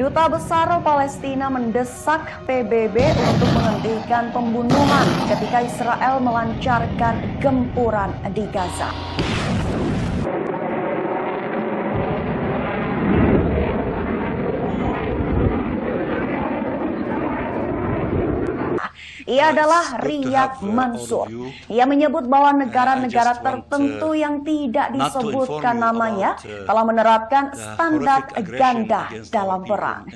Duta Besar Palestina mendesak PBB untuk menghentikan pembunuhan ketika Israel melancarkan gempuran di Gaza. Ia adalah Riyad Mansur. Ia menyebut bahwa negara-negara tertentu yang tidak disebutkan namanya telah menerapkan standar ganda dalam perang.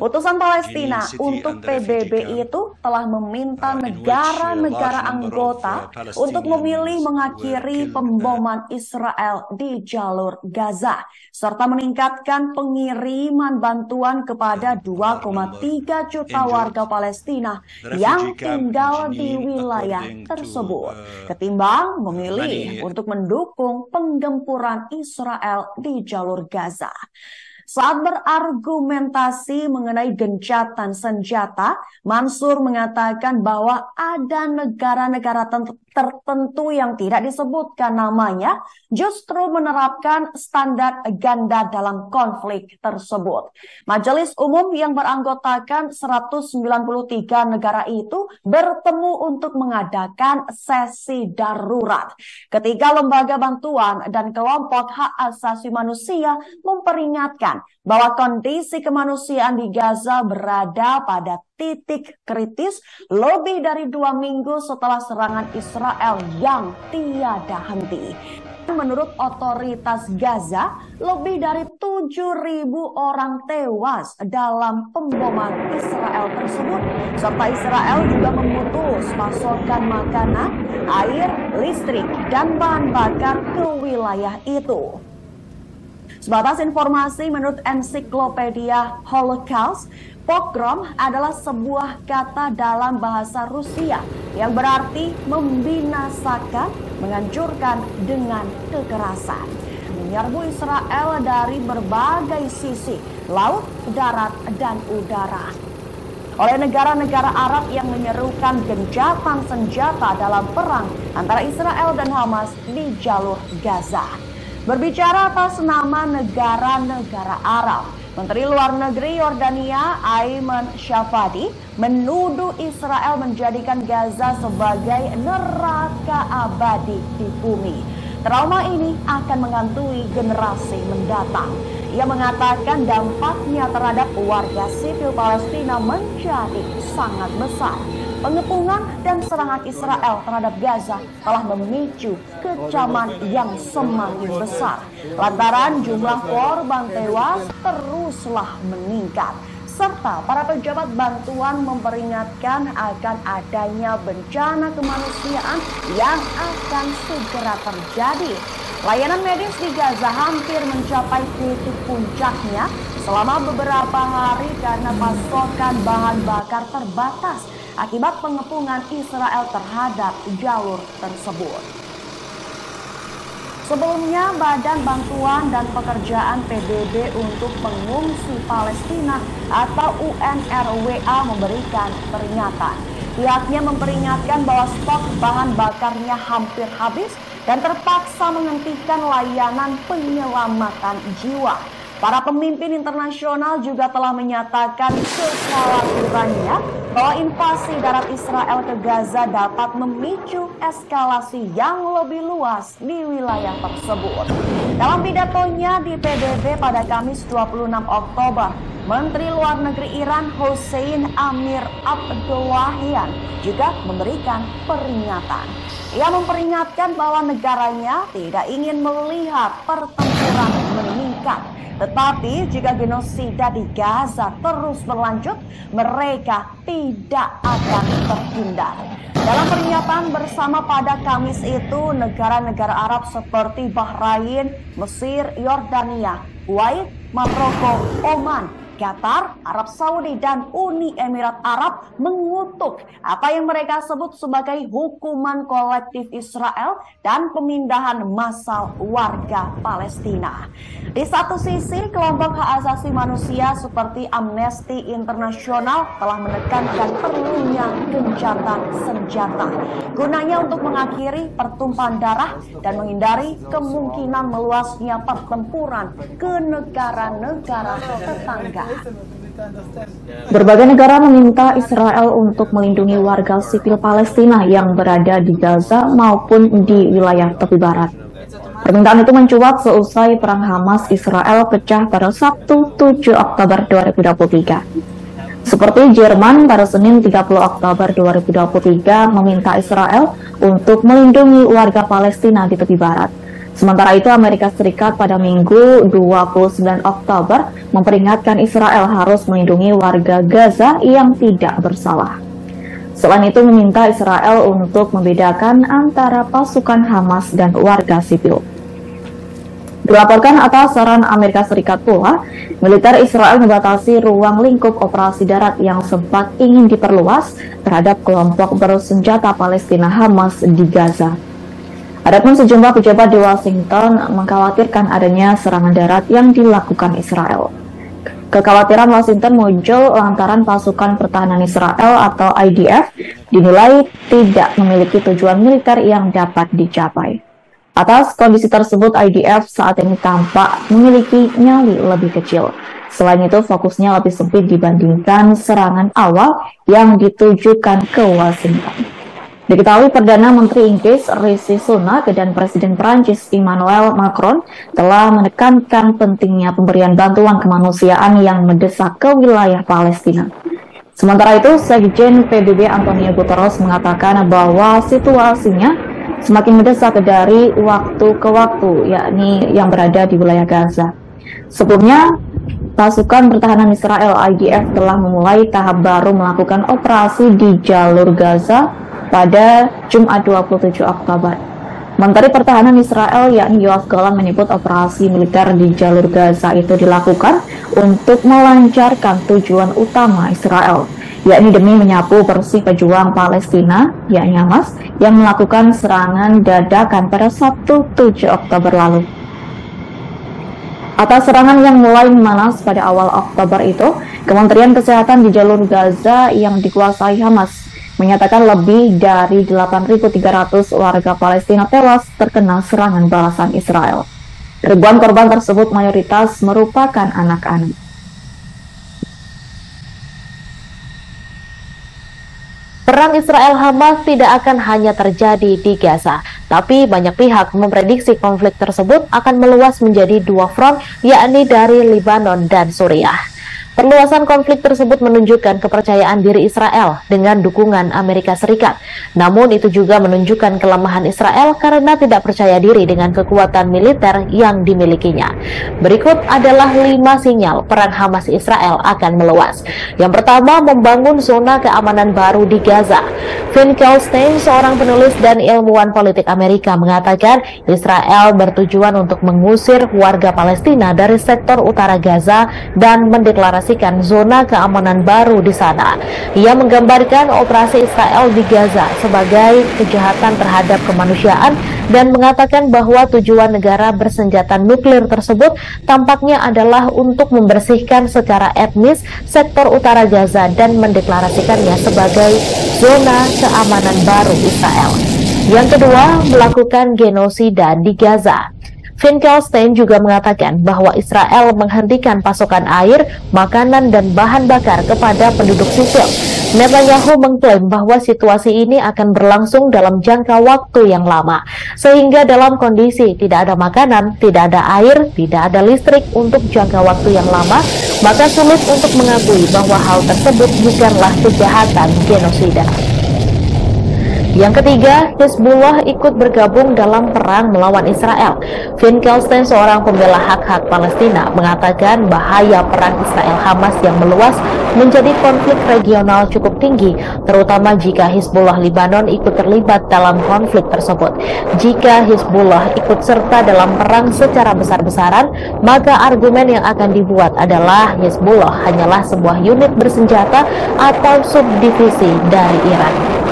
Putusan Palestina untuk PBB itu telah meminta negara-negara anggota untuk memilih mengakhiri pemboman Israel di jalur Gaza serta meningkatkan pengiriman bantuan kepada 2,3 juta warga Palestina yang tinggal di wilayah tersebut, ketimbang memilih untuk mendukung penggempuran Israel di jalur Gaza. Saat berargumentasi mengenai gencatan senjata, Mansur mengatakan bahwa ada negara-negara tertentu yang tidak disebutkan namanya justru menerapkan standar ganda dalam konflik tersebut. Majelis Umum yang beranggotakan 193 negara itu bertemu untuk mengadakan sesi darurat. Ketika lembaga bantuan dan kelompok hak asasi manusia memperingatkan bahwa kondisi kemanusiaan di Gaza berada pada titik kritis lebih dari dua minggu setelah serangan Israel yang tiada henti. Menurut otoritas Gaza, lebih dari 7.000 orang tewas dalam pemboman Israel tersebut. Serta Israel juga memutus pasokan makanan, air, listrik, dan bahan bakar ke wilayah itu. Sebatas informasi menurut ensiklopedia Holocaust, Pogrom adalah sebuah kata dalam bahasa Rusia yang berarti membinasakan, menghancurkan dengan kekerasan. Menyerbu Israel dari berbagai sisi, laut, darat, dan udara. Oleh negara-negara Arab yang menyerukan gencatan senjata dalam perang antara Israel dan Hamas di jalur Gaza. Berbicara atas nama negara-negara Arab, Menteri Luar Negeri Yordania Ayman Shafadi menuduh Israel menjadikan Gaza sebagai neraka abadi di bumi. Trauma ini akan menghantui generasi mendatang. Ia mengatakan dampaknya terhadap warga sipil Palestina menjadi sangat besar. Pengepungan dan serangan Israel terhadap Gaza telah memicu kecaman yang semakin besar. Lantaran jumlah korban tewas teruslah meningkat serta para pejabat bantuan memperingatkan akan adanya bencana kemanusiaan yang akan segera terjadi. Layanan medis di Gaza hampir mencapai titik puncaknya selama beberapa hari karena pasokan bahan bakar terbatas akibat pengepungan Israel terhadap jalur tersebut. Sebelumnya, Badan Bantuan dan Pekerjaan PBB untuk Pengungsi Palestina atau UNRWA memberikan peringatan. Pihaknya memperingatkan bahwa stok bahan bakarnya hampir habis dan terpaksa menghentikan layanan penyelamatan jiwa. Para pemimpin internasional juga telah menyatakan kekhawatirannya bahwa invasi darat Israel ke Gaza dapat memicu eskalasi yang lebih luas di wilayah tersebut. Dalam pidatonya di PBB pada Kamis 26 Oktober, Menteri Luar Negeri Iran Hussein Amir Abdullahian juga memberikan peringatan. Ia memperingatkan bahwa negaranya tidak ingin melihat pertempuran meningkat tetapi jika genosida di Gaza terus berlanjut, mereka tidak akan terhindar. Dalam pernyataan bersama pada Kamis itu, negara-negara Arab seperti Bahrain, Mesir, Yordania, Kuwait, Maroko, Oman, Qatar, Arab Saudi, dan Uni Emirat Arab mengutuk apa yang mereka sebut sebagai hukuman kolektif Israel dan pemindahan massal warga Palestina. Di satu sisi, kelompok hak asasi manusia seperti Amnesty International telah menekankan perlunya gencatan senjata. Gunanya untuk mengakhiri pertumpahan darah dan menghindari kemungkinan meluasnya pertempuran ke negara-negara tetangga. Berbagai negara meminta Israel untuk melindungi warga sipil Palestina yang berada di Gaza maupun di wilayah tepi barat. Permintaan itu mencuat seusai perang Hamas Israel pecah pada Sabtu 7 Oktober 2023. Seperti Jerman pada Senin 30 Oktober 2023 meminta Israel untuk melindungi warga Palestina di tepi barat. Sementara itu Amerika Serikat pada Minggu 29 Oktober memperingatkan Israel harus melindungi warga Gaza yang tidak bersalah. Selain itu meminta Israel untuk membedakan antara pasukan Hamas dan warga sipil. Dilaporkan atas saran Amerika Serikat pula, militer Israel membatasi ruang lingkup operasi darat yang sempat ingin diperluas terhadap kelompok bersenjata Palestina Hamas di Gaza. Adapun sejumlah pejabat di Washington mengkhawatirkan adanya serangan darat yang dilakukan Israel. Kekhawatiran Washington muncul lantaran pasukan pertahanan Israel atau IDF dinilai tidak memiliki tujuan militer yang dapat dicapai. Atas kondisi tersebut, IDF saat ini tampak memiliki nyali lebih kecil. Selain itu, fokusnya lebih sempit dibandingkan serangan awal yang ditujukan ke Washington. Diketahui Perdana Menteri Inggris Rishi Sunak dan Presiden Prancis Emmanuel Macron telah menekankan pentingnya pemberian bantuan kemanusiaan yang mendesak ke wilayah Palestina. Sementara itu, Sekjen PBB Antonio Guterres mengatakan bahwa situasinya semakin mendesak dari waktu ke waktu, yakni yang berada di wilayah Gaza. Sebelumnya, pasukan pertahanan Israel IDF telah memulai tahap baru melakukan operasi di jalur Gaza pada Jumat 27 Oktober. Menteri Pertahanan Israel yakni Yoav Galan menyebut operasi militer di jalur Gaza itu dilakukan untuk melancarkan tujuan utama Israel, yakni demi menyapu bersih pejuang Palestina, yakni Hamas, yang melakukan serangan dadakan pada Sabtu 7 Oktober lalu. Atas serangan yang mulai memanas pada awal Oktober itu, Kementerian Kesehatan di jalur Gaza yang dikuasai Hamas menyatakan lebih dari 8.300 warga Palestina tewas terkena serangan balasan Israel. Ribuan korban tersebut mayoritas merupakan anak-anak. Perang Israel Hamas tidak akan hanya terjadi di Gaza, tapi banyak pihak memprediksi konflik tersebut akan meluas menjadi dua front, yakni dari Lebanon dan Suriah. Perluasan konflik tersebut menunjukkan kepercayaan diri Israel dengan dukungan Amerika Serikat. Namun itu juga menunjukkan kelemahan Israel karena tidak percaya diri dengan kekuatan militer yang dimilikinya. Berikut adalah lima sinyal perang Hamas Israel akan meluas. Yang pertama, membangun zona keamanan baru di Gaza. Finn Kelstein, seorang penulis dan ilmuwan politik Amerika, mengatakan Israel bertujuan untuk mengusir warga Palestina dari sektor utara Gaza dan mendeklarasikan mendeklarasikan zona keamanan baru di sana. Ia menggambarkan operasi Israel di Gaza sebagai kejahatan terhadap kemanusiaan dan mengatakan bahwa tujuan negara bersenjata nuklir tersebut tampaknya adalah untuk membersihkan secara etnis sektor utara Gaza dan mendeklarasikannya sebagai zona keamanan baru Israel. Yang kedua, melakukan genosida di Gaza. Finkelstein juga mengatakan bahwa Israel menghentikan pasokan air, makanan, dan bahan bakar kepada penduduk sipil. Netanyahu mengklaim bahwa situasi ini akan berlangsung dalam jangka waktu yang lama, sehingga dalam kondisi tidak ada makanan, tidak ada air, tidak ada listrik untuk jangka waktu yang lama, maka sulit untuk mengakui bahwa hal tersebut bukanlah kejahatan genosida. Yang ketiga, Hezbollah ikut bergabung dalam perang melawan Israel. Finkelstein, seorang pembela hak-hak Palestina, mengatakan bahaya perang Israel-Hamas yang meluas menjadi konflik regional cukup tinggi, terutama jika Hezbollah Libanon ikut terlibat dalam konflik tersebut. Jika Hezbollah ikut serta dalam perang secara besar-besaran, maka argumen yang akan dibuat adalah Hezbollah hanyalah sebuah unit bersenjata atau subdivisi dari Iran.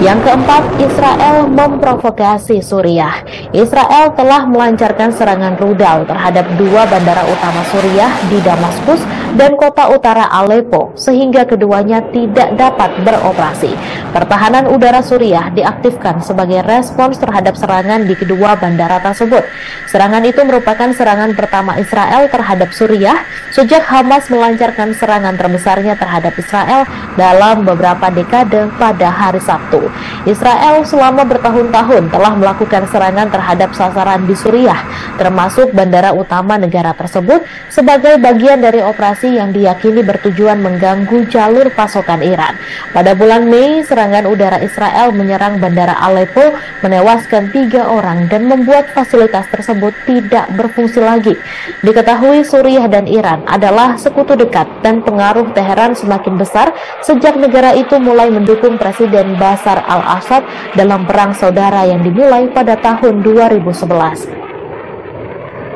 Yang keempat, Israel memprovokasi Suriah. Israel telah melancarkan serangan rudal terhadap dua bandara utama Suriah di Damaskus dan kota utara Aleppo, sehingga keduanya tidak dapat beroperasi. Pertahanan udara Suriah diaktifkan sebagai respons terhadap serangan di kedua bandara tersebut. Serangan itu merupakan serangan pertama Israel terhadap Suriah sejak Hamas melancarkan serangan terbesarnya terhadap Israel dalam beberapa dekade pada hari Sabtu. Israel selama bertahun-tahun telah melakukan serangan terhadap sasaran di Suriah, termasuk bandara utama negara tersebut sebagai bagian dari operasi yang diyakini bertujuan mengganggu jalur pasokan Iran. Pada bulan Mei, serangan udara Israel menyerang bandara Aleppo, menewaskan tiga orang dan membuat fasilitas tersebut tidak berfungsi lagi. Diketahui Suriah dan Iran adalah sekutu dekat dan pengaruh Teheran semakin besar sejak negara itu mulai mendukung Presiden Basar al-Assad dalam perang saudara yang dimulai pada tahun 2011.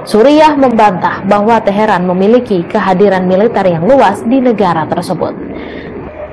Suriah membantah bahwa Teheran memiliki kehadiran militer yang luas di negara tersebut.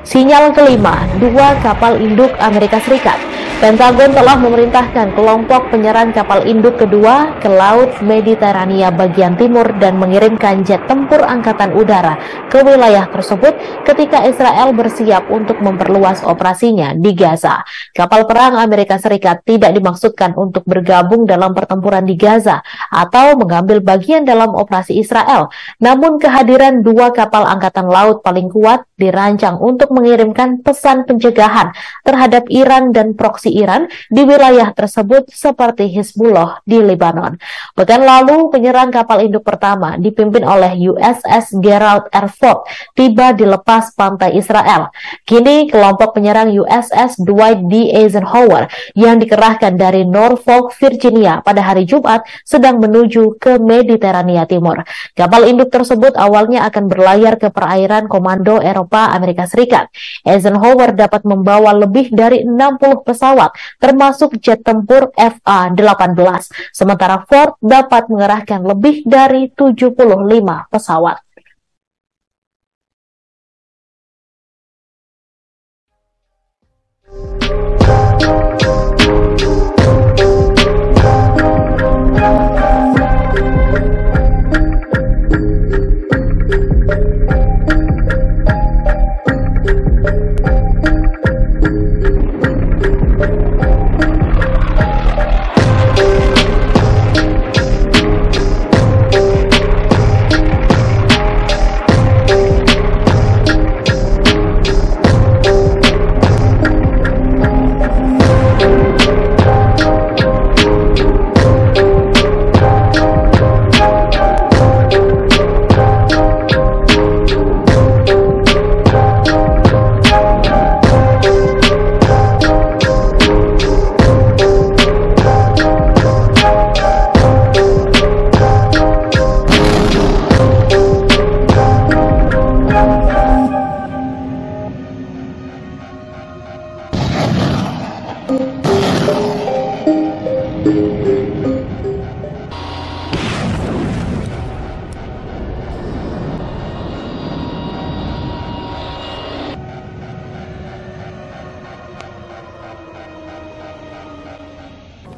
Sinyal kelima, dua kapal induk Amerika Serikat Pentagon telah memerintahkan kelompok penyerang kapal induk kedua ke Laut Mediterania bagian timur dan mengirimkan jet tempur angkatan udara ke wilayah tersebut ketika Israel bersiap untuk memperluas operasinya di Gaza. Kapal perang Amerika Serikat tidak dimaksudkan untuk bergabung dalam pertempuran di Gaza atau mengambil bagian dalam operasi Israel. Namun kehadiran dua kapal angkatan laut paling kuat dirancang untuk mengirimkan pesan pencegahan terhadap Iran dan proksi Iran di wilayah tersebut seperti Hizbullah di Lebanon. Pekan lalu, penyerang kapal induk pertama dipimpin oleh USS Gerald R. Ford tiba di lepas pantai Israel. Kini, kelompok penyerang USS Dwight D. Eisenhower yang dikerahkan dari Norfolk, Virginia pada hari Jumat sedang menuju ke Mediterania Timur. Kapal induk tersebut awalnya akan berlayar ke perairan Komando Eropa Amerika Serikat. Eisenhower dapat membawa lebih dari 60 pesawat pesawat, termasuk jet tempur FA-18. Sementara Ford dapat mengerahkan lebih dari 75 pesawat.